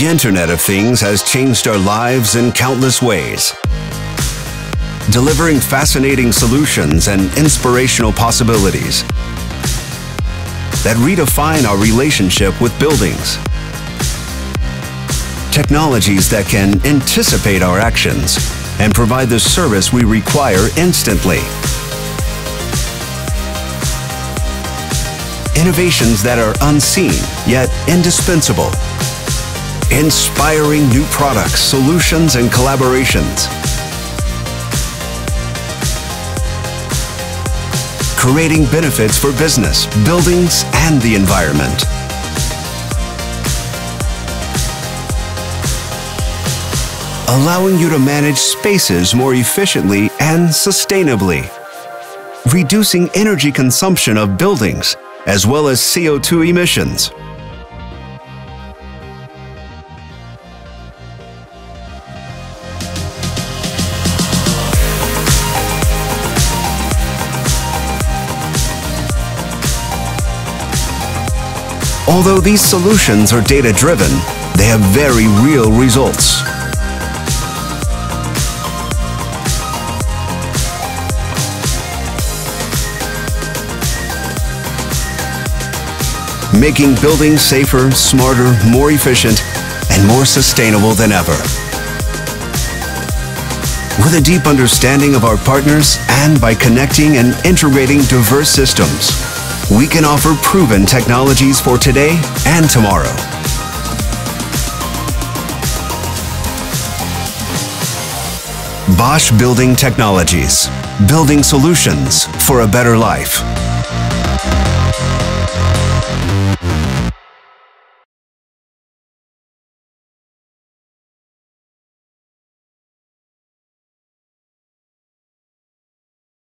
The Internet of Things has changed our lives in countless ways. Delivering fascinating solutions and inspirational possibilities that redefine our relationship with buildings. Technologies that can anticipate our actions and provide the service we require instantly. Innovations that are unseen, yet indispensable. Inspiring new products, solutions, and collaborations. Creating benefits for business, buildings, and the environment. Allowing you to manage spaces more efficiently and sustainably. Reducing energy consumption of buildings, as well as CO2 emissions. Although these solutions are data-driven, they have very real results. Making buildings safer, smarter, more efficient, and more sustainable than ever. With a deep understanding of our partners and by connecting and integrating diverse systems, we can offer proven technologies for today and tomorrow. Bosch Building Technologies. Building solutions for a better life.